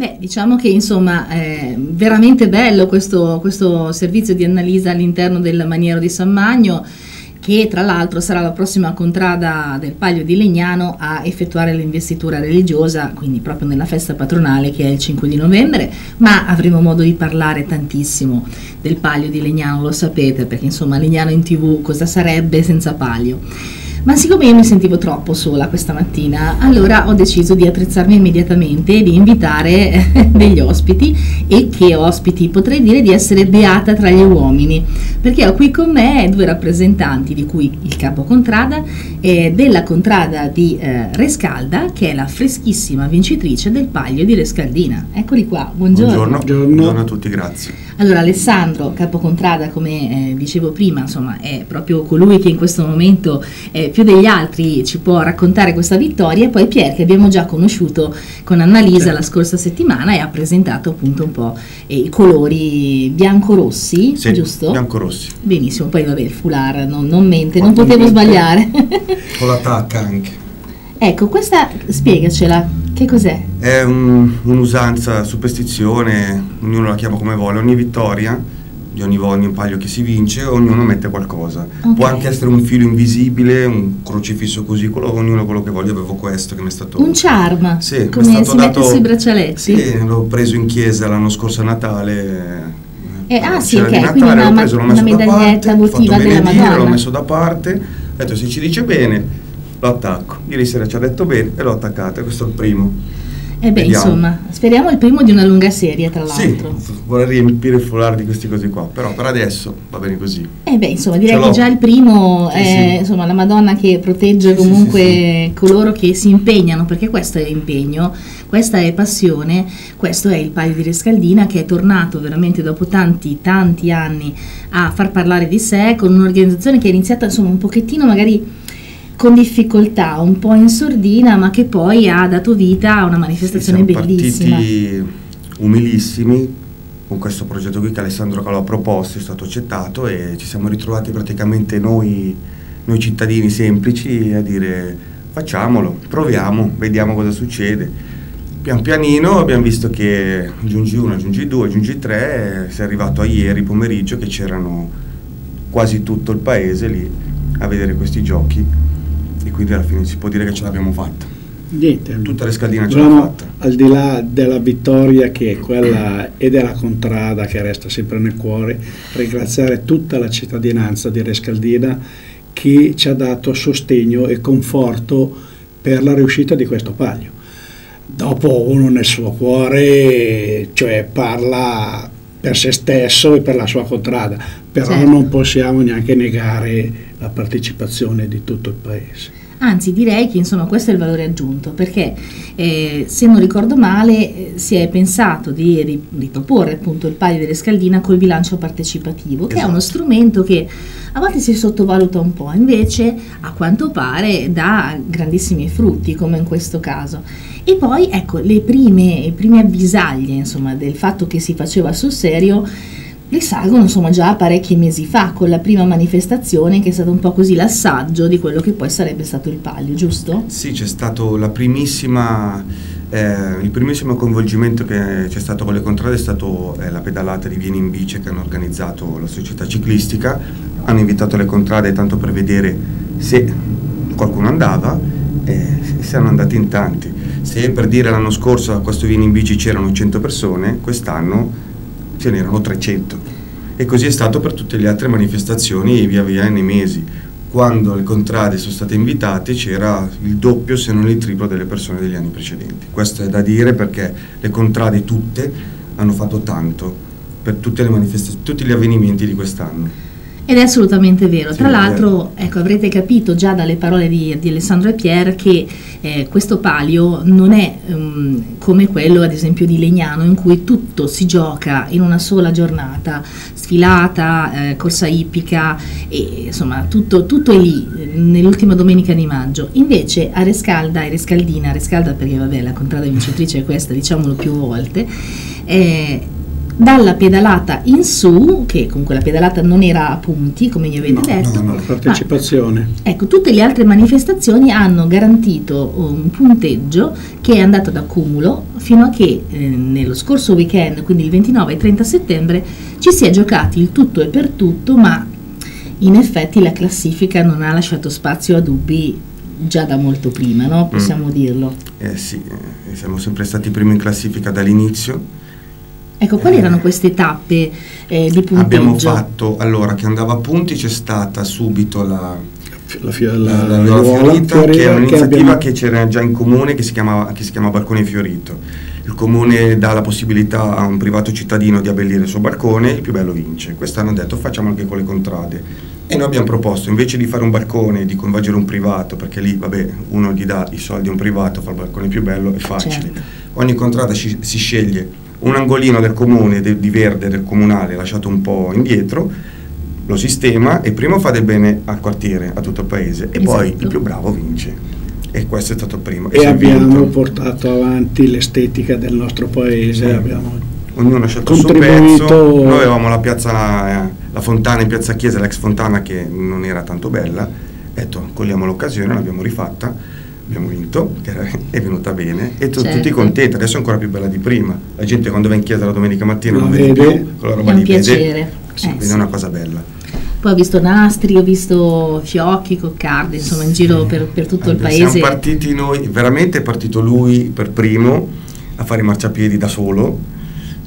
Beh, diciamo che insomma è veramente bello questo, questo servizio di analisa all'interno del maniero di San Magno che tra l'altro sarà la prossima contrada del Paglio di Legnano a effettuare l'investitura religiosa, quindi proprio nella festa patronale che è il 5 di novembre, ma avremo modo di parlare tantissimo del Paglio di Legnano, lo sapete, perché insomma Legnano in tv cosa sarebbe senza Paglio. Ma siccome io mi sentivo troppo sola questa mattina, allora ho deciso di attrezzarmi immediatamente e di invitare eh, degli ospiti e che ospiti potrei dire di essere beata tra gli uomini, perché ho qui con me due rappresentanti, di cui il capo contrada eh, della contrada di eh, Rescalda, che è la freschissima vincitrice del Paglio di Rescaldina. Eccoli qua, buongiorno. Buongiorno, buongiorno a tutti, grazie. Allora Alessandro Capocontrada, come eh, dicevo prima, insomma, è proprio colui che in questo momento eh, più degli altri ci può raccontare questa vittoria e poi Pier che abbiamo già conosciuto con Annalisa sì. la scorsa settimana e ha presentato appunto un po' eh, i colori bianco-rossi, sì, giusto? bianco-rossi. Benissimo, poi vabbè il foulard non, non mente, non potevo sbagliare. Con la tacca anche. Ecco, questa spiegacela. Che cos'è? È un, un'usanza, superstizione, ognuno la chiama come vuole, ogni vittoria di ogni, ogni paglio che si vince, ognuno mette qualcosa. Okay. Può anche essere un filo invisibile, un crocifisso così, quello, ognuno quello che vuole. Io avevo questo che mi è stato... Un charm, sì, come è stato si dato, mette sui braccialetti. Sì, l'ho preso in chiesa l'anno scorso a Natale. Eh, ah sì, ok, Natale, quindi una, preso, una medaglietta votiva della Madonna. L'ho messo da parte, ho detto se ci dice bene lo attacco. Ieri sera ci ha detto bene e l'ho attaccato, questo è il primo. E eh beh, Vediamo. insomma, speriamo il primo di una lunga serie, tra l'altro. Sì, vorrei riempire il foulard di questi cose qua, però per adesso va bene così. E eh beh, insomma, direi che già il primo sì, è sì. Insomma, la Madonna che protegge sì, comunque coloro che si impegnano, perché questo è impegno, questa è passione, questo è il Paio di Rescaldina che è tornato veramente dopo tanti, tanti anni a far parlare di sé con un'organizzazione che è iniziata insomma un pochettino magari con difficoltà, un po' in sordina, ma che poi ha dato vita a una manifestazione sì, bellissima. Partiti umilissimi con questo progetto qui che Alessandro Calò ha proposto, è stato accettato e ci siamo ritrovati praticamente noi, noi cittadini semplici a dire facciamolo, proviamo, vediamo cosa succede. Pian pianino abbiamo visto che giungi 1, giungi 2, giungi 3, si è arrivato a ieri pomeriggio che c'erano quasi tutto il paese lì a vedere questi giochi e quindi alla fine si può dire che ce l'abbiamo fatta. Niente. Tutta la scaldina ce l'abbiamo fatta. Al di là della vittoria che è quella e della contrada che resta sempre nel cuore, ringraziare tutta la cittadinanza di Rescaldina che ci ha dato sostegno e conforto per la riuscita di questo paglio. Dopo uno nel suo cuore, cioè parla per se stesso e per la sua contrada, però certo. non possiamo neanche negare la partecipazione di tutto il Paese. Anzi, direi che insomma questo è il valore aggiunto, perché eh, se non ricordo male eh, si è pensato di riproporre appunto il Palio delle Scaldina col bilancio partecipativo, che esatto. è uno esatto. strumento che a volte si sottovaluta un po', invece a quanto pare dà grandissimi frutti, come in questo caso. E poi ecco, le prime, le prime avvisaglie insomma, del fatto che si faceva sul serio risalgono insomma già parecchi mesi fa con la prima manifestazione che è stato un po' così l'assaggio di quello che poi sarebbe stato il palio, giusto? Sì, c'è stato la primissima, eh, il primissimo coinvolgimento che c'è stato con le contrade è stato eh, la pedalata di Vieni in Bice che hanno organizzato la società ciclistica, hanno invitato le contrade tanto per vedere se qualcuno andava e siamo andati in tanti. Se per dire l'anno scorso a questo Vieni in Bici c'erano 100 persone, quest'anno ce n'erano 300. E così è stato per tutte le altre manifestazioni via via nei mesi. Quando le contrade sono state invitate c'era il doppio se non il triplo delle persone degli anni precedenti. Questo è da dire perché le contrade tutte hanno fatto tanto per tutti gli avvenimenti di quest'anno. Ed è assolutamente vero. Tra l'altro, ecco, avrete capito già dalle parole di, di Alessandro e Pierre che eh, questo palio non è um, come quello, ad esempio, di Legnano, in cui tutto si gioca in una sola giornata, sfilata, eh, corsa ippica, e, insomma, tutto, tutto, è lì, nell'ultima domenica di maggio. Invece a Rescalda e Rescaldina, Rescalda perché vabbè, la contrada vincitrice è questa, diciamolo più volte, eh, dalla pedalata in su, che comunque la pedalata non era a punti, come gli avete No, detto, no, no, partecipazione. ma, ecco, tutte le altre manifestazioni hanno garantito un punteggio che è andato ad accumulo fino a che eh, nello scorso weekend, quindi il 29 e 30 settembre, ci si è giocati il tutto e per tutto, ma in effetti la classifica non ha lasciato spazio a dubbi già da molto prima, no? possiamo dirlo. Eh sì, eh, siamo sempre stati primi in classifica dall'inizio. Ecco, quali erano queste tappe eh, di punteggio? Abbiamo fatto, allora, che andava a punti, c'è stata subito la, La, fio- la, la, la Fiorita, che è un'iniziativa abbiamo- che c'era già in comune che si chiama, che si chiama Balcone Fiorito. Il comune dà la possibilità a un privato cittadino di abbellire il suo balcone, il più bello vince. Quest'anno hanno detto facciamo anche con le contrade. E noi abbiamo proposto, invece di fare un balcone di coinvolgere un privato, perché lì, vabbè, uno gli dà i soldi a un privato, fa il balcone più bello, è facile. Certo. Ogni contrada si, si sceglie un angolino del comune, de- di verde del comunale, lasciato un po' indietro, lo sistema e prima fa del bene al quartiere, a tutto il paese, e poi Esatto. il più bravo vince. E questo è stato il primo. E è abbiamo vinto. portato avanti l'estetica del nostro paese, Sì. abbiamo Ognuno ha scelto il suo pezzo. Noi avevamo la piazza, eh, la fontana in piazza Chiesa, l'ex fontana che non era tanto bella. Ho detto, cogliamo l'occasione, l'abbiamo rifatta, abbiamo vinto, è venuta bene. E Certo. tutti contenti, adesso è ancora più bella di prima. La gente quando va in chiesa la domenica mattina La non vede vede. più, quella roba È un piacere. Sì, Eh, sì. una cosa bella. Poi ho visto nastri, ho visto fiocchi, coccarde, insomma in giro per, per tutto il Allora, paese. Siamo partiti noi, veramente è partito lui per primo a fare i marciapiedi da solo.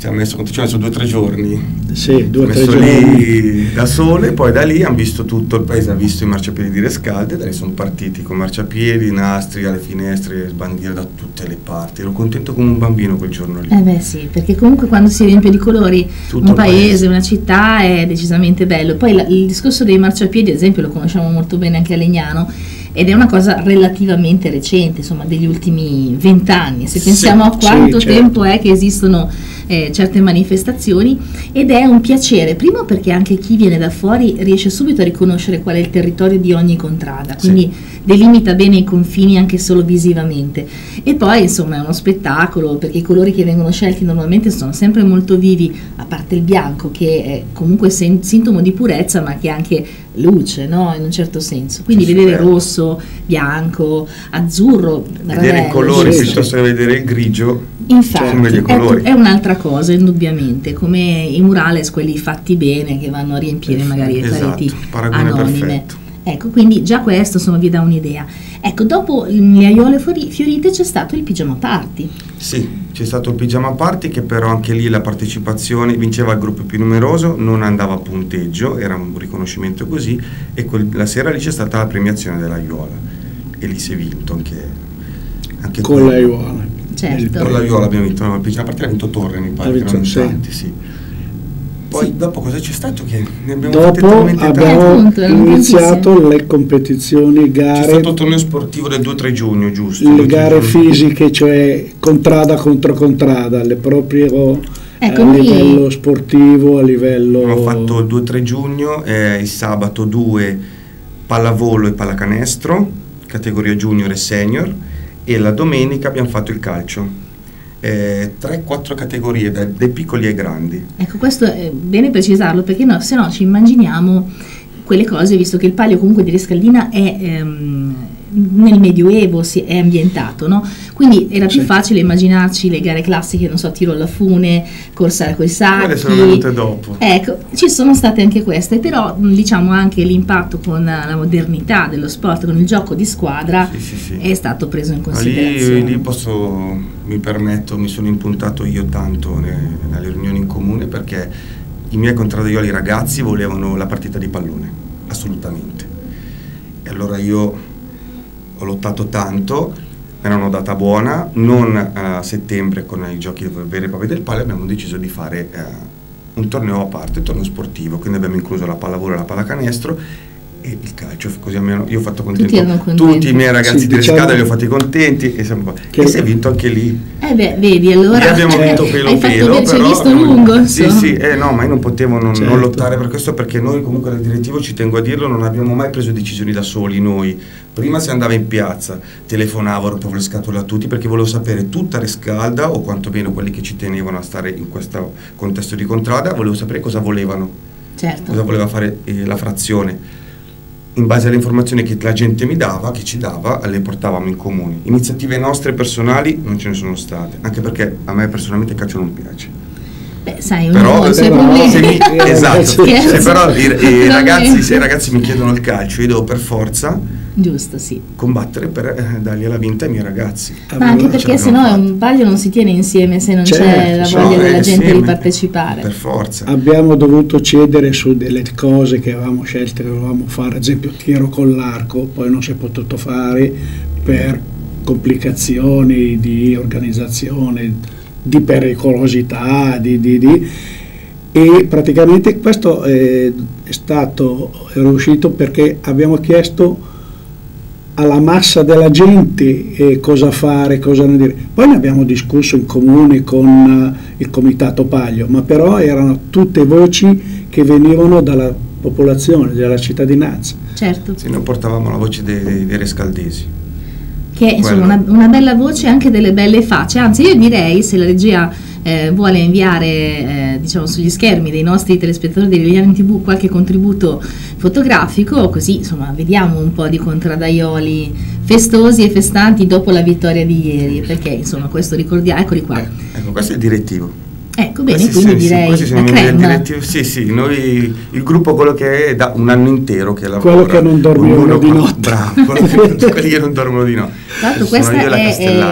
Ci ha messo, ci messo due o tre giorni. sì, due o tre messo giorni. lì da sole, poi da lì hanno visto tutto il paese, ha visto i marciapiedi di Rescalde, da lì sono partiti con marciapiedi, nastri alle finestre, bandiere da tutte le parti. Ero contento come un bambino quel giorno lì. Eh beh sì, perché comunque quando si riempie di colori Tutto un paese, paese. una città è decisamente bello. Poi la- il discorso dei marciapiedi, ad esempio, lo conosciamo molto bene anche a Legnano ed è una cosa relativamente recente, insomma degli ultimi vent'anni. Se Sì, pensiamo a sì, quanto certo. tempo è che esistono eh, certe manifestazioni ed è un piacere, primo perché anche chi viene da fuori riesce subito a riconoscere qual è il territorio di ogni contrada, Sì. Delimita bene i confini anche solo visivamente. E poi insomma è uno spettacolo perché i colori che vengono scelti normalmente sono sempre molto vivi, a parte il bianco che è comunque sen- sintomo di purezza ma che è anche luce, no? in un certo senso. Quindi Sì, vedere bello. rosso, bianco, azzurro, Vedere i ravello, colori sì, piuttosto che vedere il grigio, Infatti, i è, è un'altra cosa, indubbiamente, come i murales, quelli fatti bene, che vanno a riempire magari le Esatto, pareti anonime. perfetto. Ecco, quindi già questo insomma, vi dà un'idea. Ecco, dopo le aiuole fuori- fiorite c'è stato il pigiama party. Sì, c'è stato il pigiama party che però anche lì la partecipazione vinceva il gruppo più numeroso, non andava a punteggio, era un riconoscimento così e quel- la sera lì c'è stata la premiazione dell'aiuola e lì si è vinto anche, anche con quello. la Iola. Certo. Con l'aiuola abbiamo vinto, no, il pigiama party ha vinto Torre mi pare, Ha che vinto, erano sì. tanti, sì. Poi Sì. dopo cosa c'è stato? Che ne abbiamo fatte Dopo talmente tante. abbiamo erano iniziato le competizioni, C'è gare, stato il torneo sportivo del 2-3 giugno, giusto? le 2-3 gare giugno. fisiche, cioè contrada contro contrada, le proprio Ecco, a noi- livello sportivo, a livello... Abbiamo fatto il 2-3 giugno, eh, il sabato 2 pallavolo e pallacanestro, categoria junior e senior, e la domenica abbiamo fatto il calcio. 3-4 categorie, dai, dai piccoli ai grandi. Ecco, questo è bene precisarlo perché no, se no ci immaginiamo quelle cose, visto che il palio comunque di Rescaldina è ehm, nel Medioevo, si è ambientato, no? Quindi era più Sì. facile immaginarci le gare classiche, non so, tiro alla fune, corsa coi Quelle sono sacchi. venute dopo. Ecco, ci sono state anche queste, però diciamo anche l'impatto con la modernità dello sport, con il gioco di squadra, Sì, sì, sì. è stato preso in considerazione. lì, lì posso, mi permetto, mi sono impuntato io tanto ne- alle riunioni in comune perché i miei contraddioli ragazzi volevano la partita di pallone, assolutamente. E allora io ho lottato tanto, ne hanno data buona, non a settembre con i giochi veri e propri del palio abbiamo deciso di fare eh, un torneo a parte, un torneo sportivo, quindi abbiamo incluso la pallavolo e la pallacanestro e il calcio, così almeno io ho fatto contento Tutti tutti i miei ragazzi Sì, di diciamo- Rescada, li ho fatti contenti e, siamo- Che- e si è vinto anche lì. Eh beh, vedi, allora Lì abbiamo eh, vinto pelo hai fatto pelo, hai però visto abbiamo- lungo, Sì, insomma. sì, eh, no, ma io non potevo non, non Certo. lottare per questo perché noi comunque dal direttivo ci tengo a dirlo, non abbiamo mai preso decisioni da soli noi. Prima si andava in piazza, telefonavo, rompevo le scatole a tutti perché volevo sapere tutta Rescalda o quantomeno quelli che ci tenevano a stare in questo contesto di contrada, volevo sapere cosa volevano Certo. cosa voleva fare eh, la frazione. In base alle informazioni che la gente mi dava, che ci dava, le portavamo in comune. Iniziative nostre personali non ce ne sono state, anche perché a me personalmente il calcio non piace. Beh, sai, Però, se mi- esatto, se però i, i ragazzi, se i ragazzi mi chiedono il calcio, io devo per forza Giusto, sì. combattere per eh, dargli la vinta ai miei ragazzi. Ma anche perché ce se no un palio non si tiene insieme se non Certo, c'è la voglia No, della eh, gente sì, di partecipare. Per forza. Abbiamo dovuto cedere su delle cose che avevamo scelto che volevamo fare, ad esempio tiro con l'arco, poi non si è potuto fare per complicazioni di organizzazione, di pericolosità, di, di- di- e praticamente questo è, è stato è riuscito perché abbiamo chiesto alla massa della gente eh, cosa fare, cosa non dire. Poi ne abbiamo discusso in comune con eh, il comitato Paglio, ma però erano tutte voci che venivano dalla popolazione, dalla cittadinanza. Certo, Se noi portavamo la voce dei, dei- dei rescaldesi. che è insomma una, una bella voce e anche delle belle facce. Anzi, io direi se la regia eh, vuole inviare eh, diciamo sugli schermi dei nostri telespettatori di Liliana in TV qualche contributo fotografico, così insomma vediamo un po' di contradaioli festosi e festanti dopo la vittoria di ieri, perché insomma questo ricordiamo, eccoli qua. Ecco, questo è il direttivo. Ecco, bene, Questi quindi sì, direi questi sono la i membri del crema. direttivo. Sì, sì, noi il gruppo quello che è da un anno intero che lavora. Quello che non ognuno di notte. Bravo, quelli che non dormono di notte. Tra l'altro la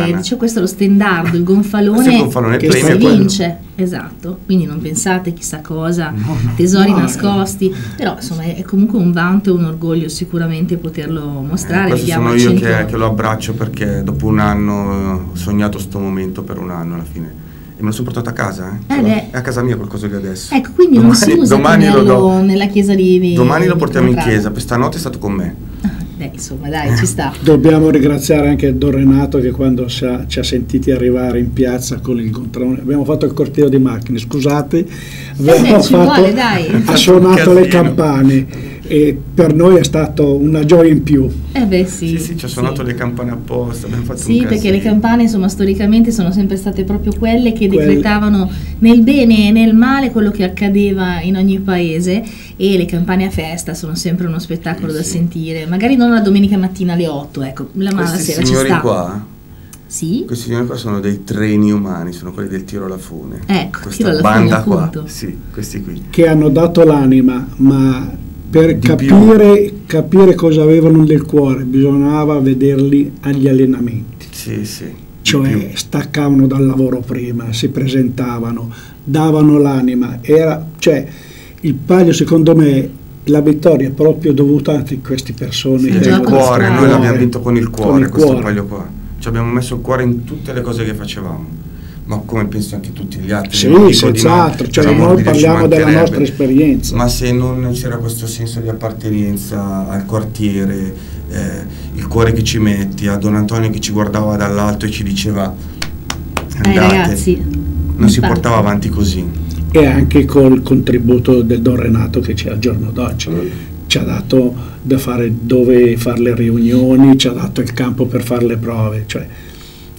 è, diciamo, questo è lo stendardo, il gonfalone, Questo il gonfalone, che si vince, esatto, quindi non pensate chissà cosa, No, no. tesori No, nascosti, però insomma è comunque un vanto e un orgoglio sicuramente poterlo mostrare, Eh, questo sono io che, che lo abbraccio perché dopo un anno ho sognato sto momento per un anno alla fine. E me lo sono portato a casa, eh. Eh beh. è a casa mia qualcosa di adesso. Ecco, quindi non si Domani- usa domani lo do. nella chiesa di, di Domani lo portiamo in chiesa, per stanotte è stato con me. Ah, beh, insomma, dai, ci sta. Dobbiamo ringraziare anche Don Renato che quando ci ha, ci ha sentiti arrivare in piazza con il controllo, abbiamo fatto il corteo di macchine, scusate, abbiamo beh, ci vuole, dai. ha suonato le campane e per noi è stato una gioia in più. Eh beh sì. Sì, sì, ci ha suonato sì. le campane apposta, abbiamo fatto Sì, un perché le campane insomma storicamente sono sempre state proprio quelle che Quelle. decretavano nel bene e nel male quello che accadeva in ogni paese e le campane a festa sono sempre uno spettacolo Sì, da sì. sentire, magari non la domenica mattina alle 8, ecco, la ma la Questi sera ci signori sta. qua, Sì? questi signori qua sono dei treni umani, sono quelli del tiro alla fune. Ecco, Questa tiro alla banda fune, qua, sì, questi qui. che hanno dato l'anima, ma per capire, capire cosa avevano nel cuore bisognava vederli agli allenamenti. Sì, sì. Cioè staccavano dal lavoro prima, si presentavano, davano l'anima. Era, cioè, il palio secondo me la vittoria è proprio dovuta a queste persone. Sì, Il cuore, noi l'abbiamo vinto con il cuore, Con il questo cuore. paio qua. Ci abbiamo messo il cuore in tutte le cose che facevamo. Ma come penso anche tutti gli altri. Sì, senz'altro, no, cioè amor noi parliamo della nostra esperienza. Ma se non c'era questo senso di appartenenza al quartiere, eh, il cuore che ci metti, a Don Antonio che ci guardava dall'alto e ci diceva andate, ragazzi. non si infatti. portava avanti così. E anche col contributo del Don Renato che c'è al giorno d'oggi. Ci ha dato da fare dove fare le riunioni, ci ha dato il campo per fare le prove. Cioè,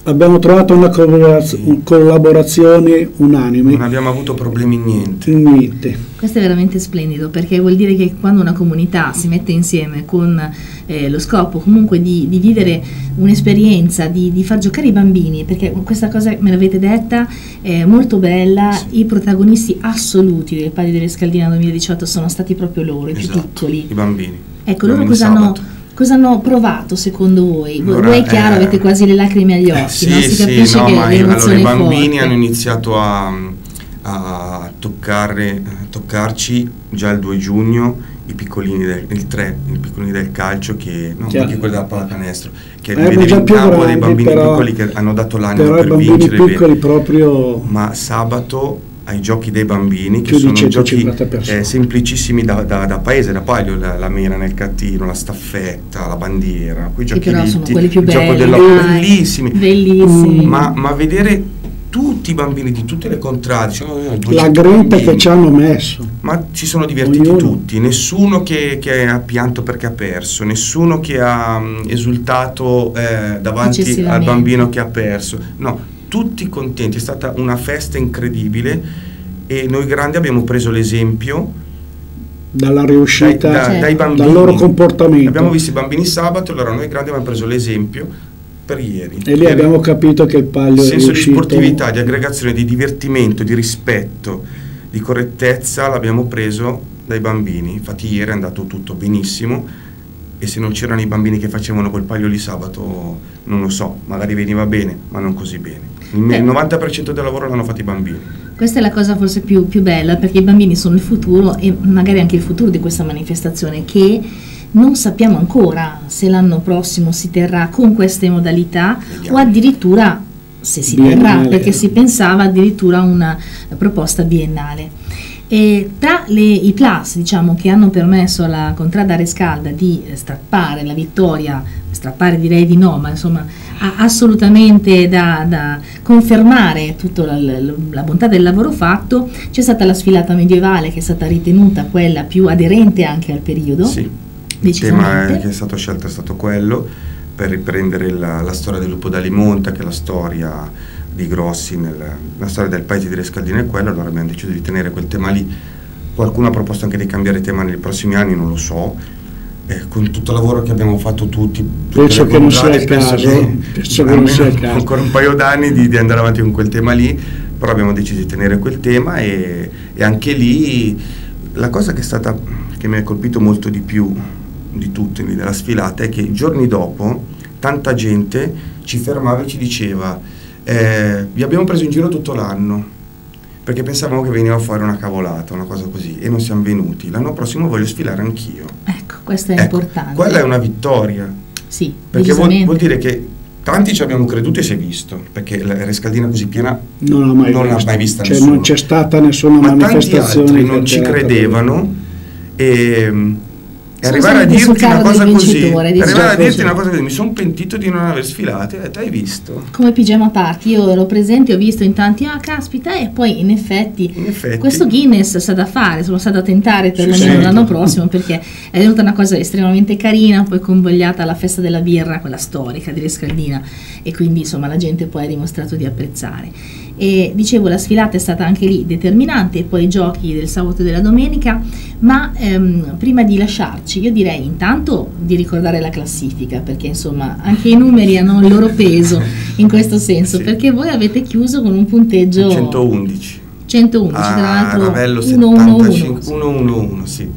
abbiamo trovato una collaboraz- un- collaborazione unanime. Non abbiamo avuto problemi in niente. Niente. Questo è veramente splendido perché vuol dire che quando una comunità si mette insieme con eh, lo scopo comunque di, di vivere un'esperienza, di, di far giocare i bambini, perché questa cosa me l'avete detta è molto bella, Sì. i protagonisti assoluti del Palio delle Scaldine 2018 sono stati proprio loro, i più Esatto, piccoli. I bambini. Ecco, loro cosa hanno. Cosa hanno provato secondo voi? Voi- Allora, voi è chiaro, eh, avete quasi le lacrime agli occhi, sì, no? si sì, capisce no, che ma io- allora, i bambini hanno iniziato a, a toccare, a toccarci già il 2 giugno i piccolini del, il 3, i piccolini del calcio che no, anche quelli della pallacanestro che Erano vedevi in campo dei grandi, bambini però- piccoli che hanno dato l'anima Però i per bambini vincere piccoli bene. proprio... ma sabato ai giochi dei bambini, che sono giochi 150 persone. eh, semplicissimi da, da- da paese, da paglio, la, la mela nel cattino, la staffetta, la bandiera, quei giochi lì, sono quelli più il gioco belli. della- bellissimi, Bellissimi. ma, ma vedere tutti i bambini di tutte le contrade, cioè, 200 La grinta che ci hanno messo. ma si sono divertiti Ognuno. tutti, nessuno che, che ha pianto perché ha perso, nessuno che ha mm, esultato eh, davanti al bambino che ha perso, no, tutti contenti, è stata una festa incredibile e noi grandi abbiamo preso l'esempio Dalla dai, riuscita, da- Certo. dai bambini. dal loro comportamento. Abbiamo visto i bambini sabato, allora noi grandi abbiamo preso l'esempio per ieri. E lì abbiamo capito che il palio è senso di sportività, di aggregazione, di divertimento, di rispetto, di correttezza l'abbiamo preso dai bambini. Infatti ieri è andato tutto benissimo e se non c'erano i bambini che facevano quel paglio lì sabato, non lo so, magari veniva bene, ma non così bene. Il Beh. il 90% del lavoro l'hanno fatto i bambini. Questa è la cosa forse più, più bella perché i bambini sono il futuro e magari anche il futuro di questa manifestazione che non sappiamo ancora se l'anno prossimo si terrà con queste modalità Vediamo. o addirittura se si Biennale. terrà perché si pensava addirittura a una proposta biennale. E tra le- i plus diciamo, che hanno permesso alla Contrada Rescalda di eh, strappare la vittoria, strappare direi di no, ma insomma assolutamente da, da confermare tutta la, la- la bontà del lavoro fatto, c'è stata la sfilata medievale che è stata ritenuta quella più aderente anche al periodo. Sì. Il tema che è stato scelto è stato quello per riprendere la, la storia del lupo d'Alimonta, che è la storia di Grossi, nel- la storia del paese di Rescaldina è quella, allora abbiamo deciso di tenere quel tema lì. Qualcuno ha proposto anche di cambiare tema nei prossimi anni, non lo so. Eh, con tutto il lavoro che abbiamo fatto tutti, Penso che non sia il caso, che penso che non sia il caso. ancora un paio d'anni di, di andare avanti con quel tema lì, però abbiamo deciso di tenere quel tema e, e anche lì la cosa che è stata che mi ha colpito molto di più di tutto della sfilata è che giorni dopo tanta gente ci fermava e ci diceva eh, vi abbiamo preso in giro tutto l'anno perché pensavamo che veniva fuori una cavolata, una cosa così e non siamo venuti. L'anno prossimo voglio sfilare anch'io. Ecco, questo è Ecco, importante. Quella è una vittoria. Sì, Perché vuol, vuol dire che tanti ci abbiamo creduto e si è visto, perché la Rescaldina così piena non l'ha mai non l'ha vista. mai vista Cioè, nessuno. non c'è stata nessuna ma tanti manifestazione altri che non ci credevano e, e arrivare a dirti una cosa così, arrivare a dirti una cosa così, mi sono pentito di non aver sfilato e detto hai visto? Come pigiama party, io ero presente, ho visto in tanti, ah caspita, e poi in effetti, In effetti. questo Guinness sa da fare, sono stata a tentare per Sì, lo meno l'anno prossimo perché è venuta una cosa estremamente carina, poi convogliata alla festa della birra, quella storica di Rescaldina e quindi insomma la gente poi ha dimostrato di apprezzare. E dicevo, la sfilata è stata anche lì determinante, e poi i giochi del sabato e della domenica, ma ehm, prima di lasciarci io direi intanto di ricordare la classifica, perché insomma anche i numeri hanno il loro peso in questo senso, Sì. perché voi avete chiuso con un punteggio 111. 111, tra Ah, l'altro Ravello 111. 75, 111, sì.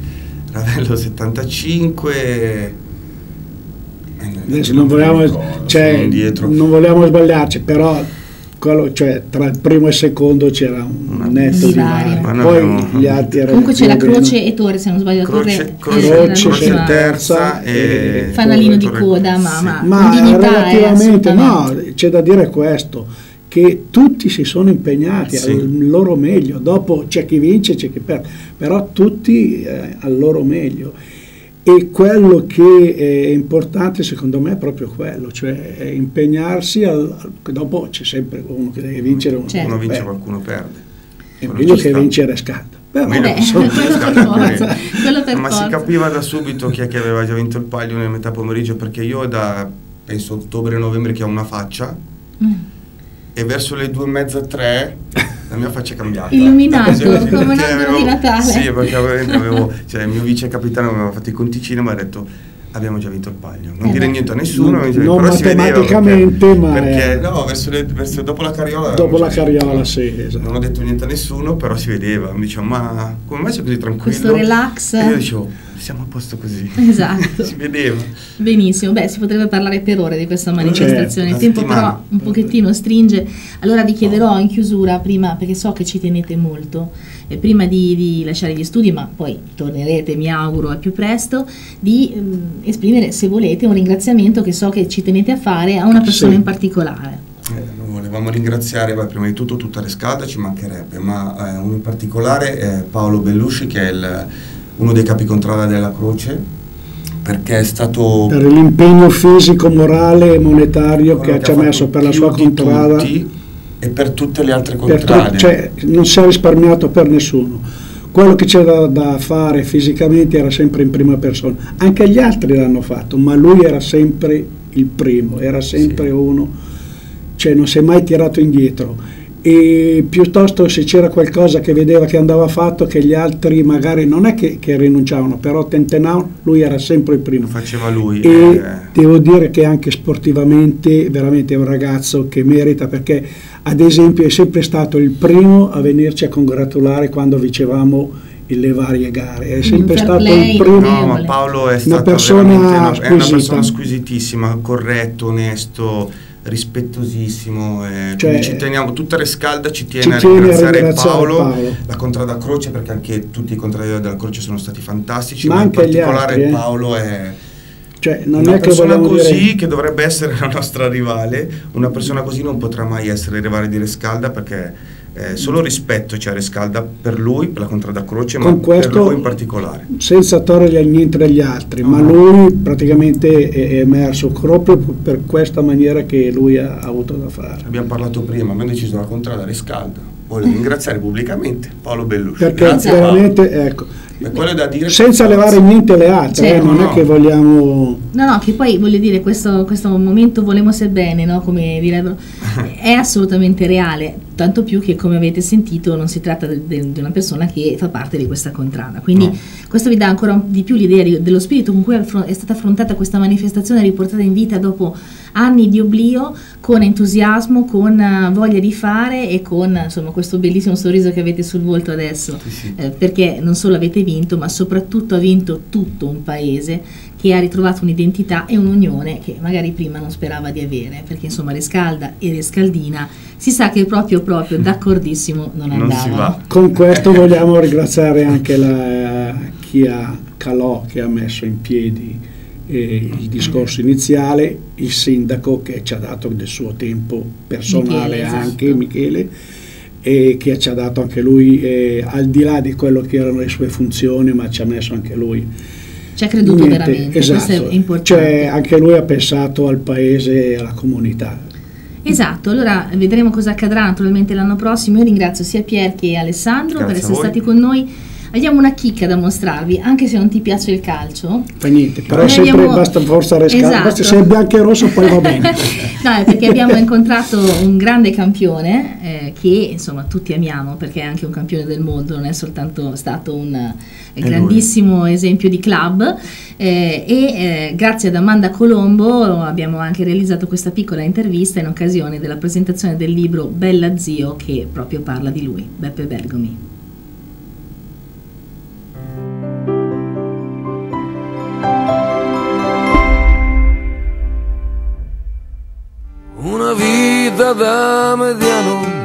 Ravello 75. eh, Adesso non vogliamo, ricordo, cioè, non vogliamo sbagliarci, però quello- cioè, tra il primo e il secondo c'era un netto Divario. divario. Poi abbiamo- gli altri erano Comunque c'era Croce e Torre, se non sbaglio, Croce, Torre croce, Croce, prima- terza e Fanalino di coda, ma- sì. ma- Ma relativamente no, c'è da dire questo, che tutti si sono impegnati Sì. al loro meglio, dopo c'è chi vince, c'è chi perde, però tutti eh, al loro meglio. E quello che è importante secondo me è proprio quello, cioè impegnarsi, al, al- dopo c'è sempre uno che deve vincere, uno, Certo. Uno vince, perde. qualcuno perde. È Quello meglio che sta. vincere scalda. Però, insomma, quello per quello per ma si capiva da subito chi è che aveva già vinto il palio nel metà pomeriggio perché io da penso ottobre-novembre che ho una faccia Mm. e verso le due e mezza tre la mia faccia è cambiata Illuminato, Così, come un albero di Natale. sì perché ovviamente avevo cioè il mio vice capitano mi aveva fatto i conticini e mi ha detto abbiamo già vinto il palio non Eh dire beh. niente a nessuno Non- non però si vedeva matematicamente, perché, ma perché no verso, le- verso- dopo la carriola dopo la carriola, sì, esatto. non ho detto niente a nessuno però si vedeva mi diceva ma come mai sei così tranquillo Questo relax. e io dicevo siamo a posto così Esatto. si vedeva Benissimo, beh, si potrebbe parlare per ore di questa manifestazione. Il tempo però un pochettino stringe. Allora vi chiederò in chiusura, prima, perché so che ci tenete molto, e prima di, di lasciare gli studi, ma poi tornerete, mi auguro, al più presto, di ehm, esprimere, se volete, un ringraziamento che so che ci tenete a fare a una persona Sì. in particolare. Eh, volevamo ringraziare beh, prima di tutto tutta Rescalda, ci mancherebbe, ma eh, uno in particolare è Paolo Bellusci che è il, uno dei capi contrada della Croce, perché è stato... Per l'impegno fisico, morale e monetario che, che ci ha messo per la sua contrada. e per tutte le altre contrade. cioè, non si è risparmiato per nessuno. Quello che c'era da fare fisicamente era sempre in prima persona. Anche gli altri l'hanno fatto, ma lui era sempre il primo, era sempre sì. uno cioè non si è mai tirato indietro e piuttosto se c'era qualcosa che vedeva che andava fatto che gli altri magari non è che, che rinunciavano però tentenavano lui era sempre il primo. Faceva lui e eh. devo dire che anche sportivamente veramente è un ragazzo che merita perché ad esempio è sempre stato il primo a venirci a congratulare quando vincevamo le varie gare. È sempre stato play, il primo. No ma Paolo è una persona, una, è una persona squisitissima corretto onesto rispettosissimo eh, cioè, ci teniamo tutta Rescalda ci tiene, ci a, ringraziare a ringraziare Paolo, Paolo, la Contrada Croce perché anche tutti i contrari della Croce sono stati fantastici ma, ma in particolare altri, eh. Paolo è cioè, non una è persona così dire... che dovrebbe essere la nostra rivale una persona così non potrà mai essere rivale di Rescalda perché eh, solo rispetto c'è Rescalda per lui, per la Contrada Croce, Con ma questo, per lui in particolare. Senza togliere niente dagli altri, no. ma lui praticamente è emerso proprio per questa maniera che lui ha avuto da fare. Abbiamo parlato prima, abbiamo deciso la Contrada Rescalda. Voglio ringraziare pubblicamente Paolo Bellusci. Perché Grazie veramente, ecco, senza levare niente alle altre, certo. eh, non no. è che vogliamo... No, no, che poi voglio dire, questo, questo momento volemo se bene, no? come direbbero, è assolutamente reale, tanto più che come avete sentito non si tratta di una persona che fa parte di questa contrada, quindi no. questo vi dà ancora di più l'idea di, dello spirito con cui è stata affrontata questa manifestazione riportata in vita dopo anni di oblio, con entusiasmo, con uh, voglia di fare e con insomma, questo bellissimo sorriso che avete sul volto adesso, sì, sì. Eh, perché non solo avete vinto, ma soprattutto ha vinto tutto un paese che ha ritrovato un'identità e un'unione che magari prima non sperava di avere, perché insomma Rescalda e Rescaldina si sa che proprio proprio d'accordissimo non andavano. Con questo vogliamo ringraziare anche la, chi ha Calò che ha messo in piedi eh, il discorso iniziale, il sindaco che ci ha dato del suo tempo personale Michele, anche, esatto. Michele, e che ci ha dato anche lui, eh, al di là di quello che erano le sue funzioni, ma ci ha messo anche lui. Ci ha creduto Niente, veramente, esatto. questo è importante. Cioè, anche lui ha pensato al paese e alla comunità. Esatto, allora vedremo cosa accadrà naturalmente l'anno prossimo. Io ringrazio sia Pier che Alessandro Grazie per essere stati con noi. Abbiamo una chicca da mostrarvi, anche se non ti piace il calcio. Fa niente, però Noi sempre abbiamo... basta forza rescatto, esatto. basta se è bianco e rosso poi va bene. no, perché abbiamo incontrato un grande campione eh, che insomma tutti amiamo perché è anche un campione del mondo, non è soltanto stato un eh, grandissimo lui. esempio di club eh, e eh, grazie ad Amanda Colombo abbiamo anche realizzato questa piccola intervista in occasione della presentazione del libro Bella Zio che proprio parla di lui, Beppe Bergomi. Una vita da medicina